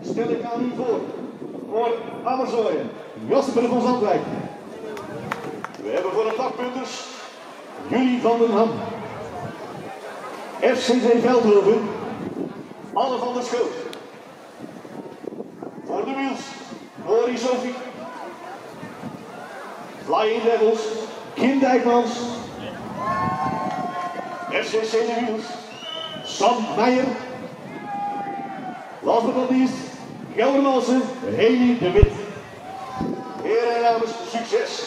stel ik aan u voor. Voor Amerzooien, Jasper van Zandwijk. We hebben voor de vakpunters Jullie van den Ham. FCV Veldhoven, Anne van der Schoot. Voor de wiels, Lori Sophie. Flying Devils, Kim Dijkmans. FCC de Wiels, Sam Meijer. Last but not least, Heli de Wit. Heren en dames, succes!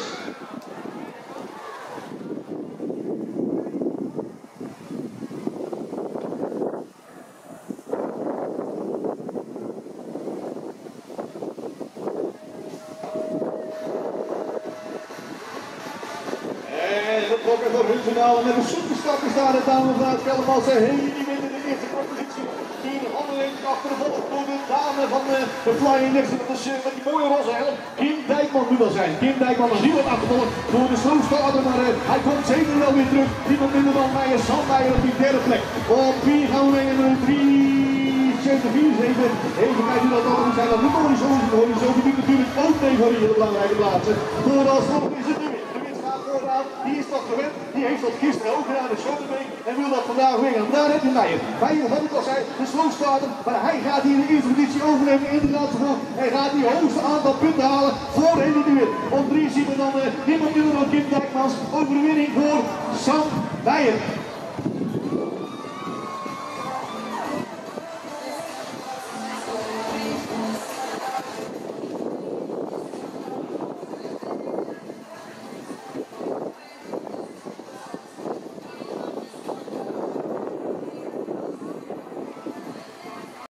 En de blokken voor hun finale met een superstappen staan het dames van het Geldermals. Heli die wint in de eerste positie. Door de dame van de, de Flying Nixon. Dat is met die mooie roze helm. Kim Dijkman moet dat zijn. Kim Dijkman is niet wat achtervolgd door de sloofstader. Maar eh, hij komt zeker wel weer terug. Niemand minder dan Meijer Sandmeijer op die derde plek. Op 4 gaan we mee in de 3. 7, 4, 7. Even kijken dat allemaal moet zijn. Dat moet Horizon. Horizon die natuurlijk ook voor die hele belangrijke plaatsen. Vooralsnog is het Die is dat gewend. Die heeft dat gisteren ook gedaan in Schotenbeek. En wil dat vandaag weer. Daar heb je Meijer. Meijer, wat ik al zei, de sloofstader. Maar hij gaat hier de eerste overnemen in de laatste groep. Hij gaat die hoogste aantal punten halen voor de Wit. Op 3 zien we dan uh, niemand minder dan Kim Dijkmans. Overwinning voor Sam Meijer.